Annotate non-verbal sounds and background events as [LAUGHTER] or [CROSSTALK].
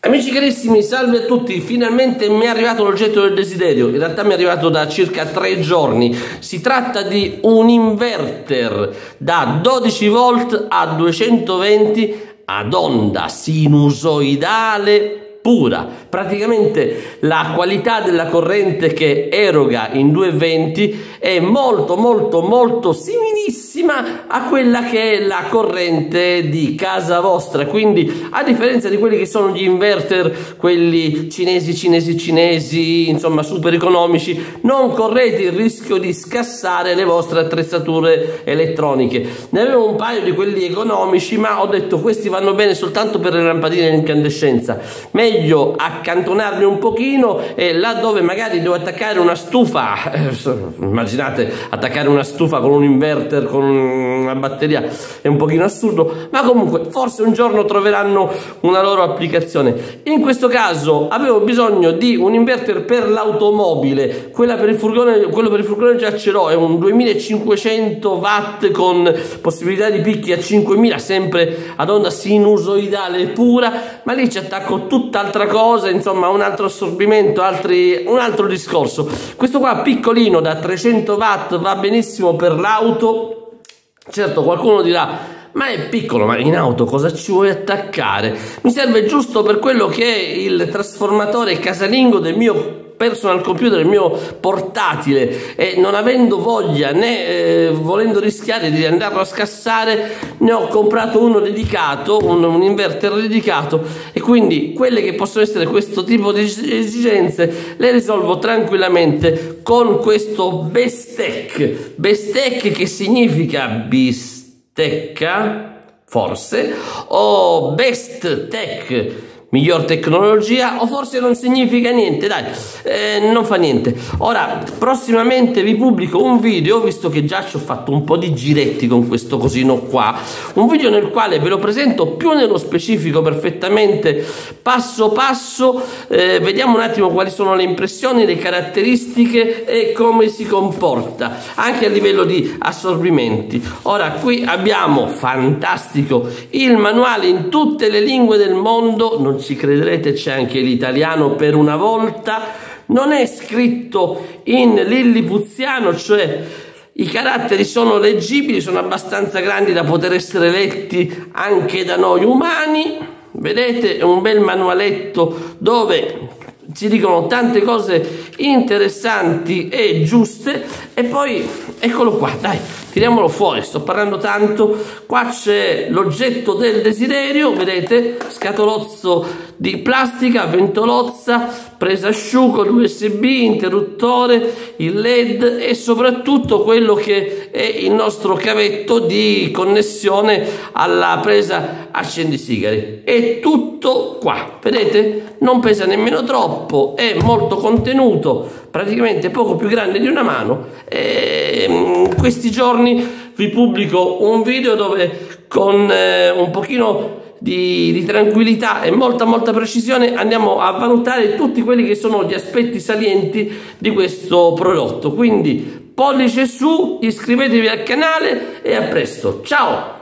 Amici carissimi, salve a tutti, finalmente mi è arrivato l'oggetto del desiderio, in realtà mi è arrivato da circa tre giorni, si tratta di un inverter da 12 volt a 220 ad onda sinusoidale pura. Praticamente la qualità della corrente che eroga in 220 è molto molto molto similissima a quella che è la corrente di casa vostra. Quindi a differenza di quelli che sono gli inverter, quelli cinesi cinesi cinesi, insomma super economici, non correte il rischio di scassare le vostre attrezzature elettroniche. Ne avevo un paio di quelli economici, ma ho detto questi vanno bene soltanto per le lampadine in incandescenza. Meglio accantonarli un pochino e laddove magari devo attaccare una stufa, [LAUGHS] immaginate attaccare una stufa con un inverter, con una batteria, è un pochino assurdo, ma comunque forse un giorno troveranno una loro applicazione. In questo caso avevo bisogno di un inverter per l'automobile, quella per il furgone, quello per il furgone già ce l'ho, è un 2500 watt con possibilità di picchi a 5000, sempre ad onda sinusoidale pura, ma lì ci attacco tutta altra cosa, insomma un altro assorbimento, altri, un altro discorso. Questo qua piccolino da 300 watt va benissimo per l'auto. Certo, qualcuno dirà ma è piccolo, ma in auto cosa ci vuoi attaccare? Mi serve giusto per quello che è il trasformatore casalingo del mio personal computer, il mio portatile e non avendo voglia né eh, volendo rischiare di andarlo a scassare ne ho comprato uno dedicato, un, un, inverter dedicato e quindi quelle che possono essere questo tipo di esigenze le risolvo tranquillamente con questo Bestec, Bestec che significa bistecca forse o Best Tech miglior tecnologia o forse non significa niente dai eh, non fa niente. Ora prossimamente vi pubblico un video visto che già ci ho fatto un po' di giretti con questo cosino qua. Un video nel quale ve lo presento più nello specifico perfettamente passo passo. Eh, vediamo un attimo quali sono le impressioni le caratteristiche e come si comporta anche a livello di assorbimenti. Ora qui abbiamo fantastico il manuale in tutte le lingue del mondo non ci crederete c'è anche l'italiano per una volta, non è scritto in lillipuziano, cioè i caratteri sono leggibili, sono abbastanza grandi da poter essere letti anche da noi umani. Vedete, è un bel manualetto dove ci dicono tante cose interessanti e giuste. E poi eccolo qua, dai, tiriamolo fuori, sto parlando tanto, qua c'è l'oggetto del desiderio, vedete, scatolozzo di plastica, ventolozza, presa asciugo, l'USB, interruttore, il LED e soprattutto quello che è il nostro cavetto di connessione alla presa accendisigari. È tutto qua, vedete? Non pesa nemmeno troppo, è molto contenuto, praticamente poco più grande di una mano. E mm, questi giorni vi pubblico un video dove con eh, un pochino di, di, tranquillità e molta molta precisione andiamo a valutare tutti quelli che sono gli aspetti salienti di questo prodotto. Quindi pollice su iscrivetevi al canale e a presto. Ciao